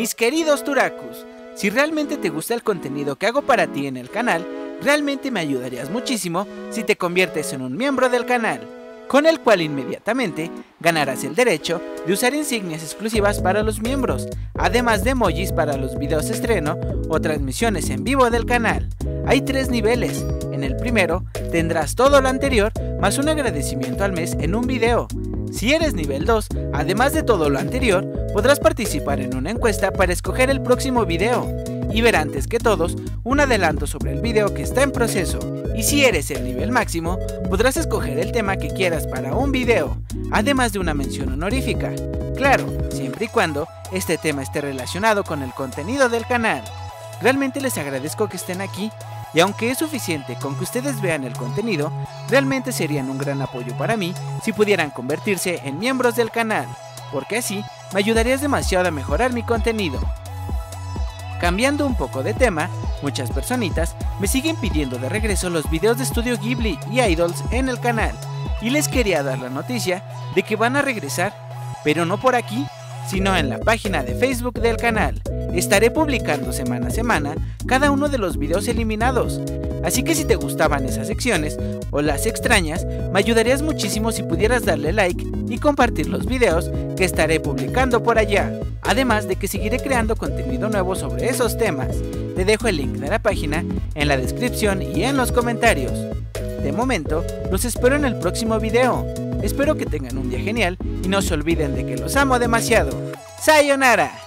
Mis queridos Turacus, si realmente te gusta el contenido que hago para ti en el canal, realmente me ayudarías muchísimo si te conviertes en un miembro del canal, con el cual inmediatamente ganarás el derecho de usar insignias exclusivas para los miembros, además de emojis para los videos estreno o transmisiones en vivo del canal. Hay tres niveles, en el primero tendrás todo lo anterior más un agradecimiento al mes en un video, si eres nivel 2, además de todo lo anterior, podrás participar en una encuesta para escoger el próximo video y ver antes que todos un adelanto sobre el video que está en proceso. Y si eres el nivel máximo, podrás escoger el tema que quieras para un video, además de una mención honorífica. Claro, siempre y cuando este tema esté relacionado con el contenido del canal. Realmente les agradezco que estén aquí y aunque es suficiente con que ustedes vean el contenido, realmente serían un gran apoyo para mí si pudieran convertirse en miembros del canal, porque así me ayudarías demasiado a mejorar mi contenido. Cambiando un poco de tema, muchas personitas me siguen pidiendo de regreso los videos de Studio Ghibli y Idols en el canal, y les quería dar la noticia de que van a regresar, pero no por aquí, sino en la página de Facebook del canal. Estaré publicando semana a semana cada uno de los videos eliminados, así que si te gustaban esas secciones o las extrañas, me ayudarías muchísimo si pudieras darle like y compartir los videos que estaré publicando por allá. Además de que seguiré creando contenido nuevo sobre esos temas. Te dejo el link de la página en la descripción y en los comentarios. De momento, los espero en el próximo video. Espero que tengan un día genial y no se olviden de que los amo demasiado. ¡Sayonara!